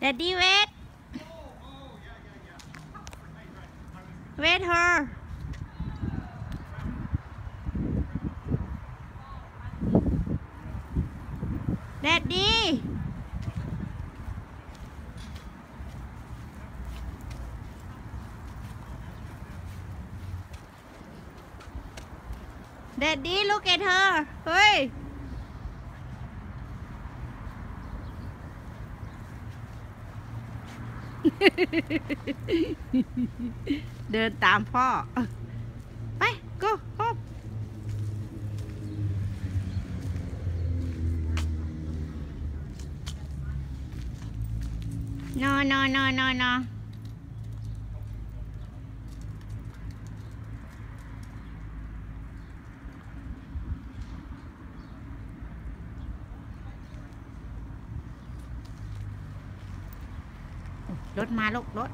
Daddy wait. Wait her. Daddy. Daddy look at her. เเดินตามพ่อ ไปก็ครนอนนอนนอนนอน รถมาลูกรถ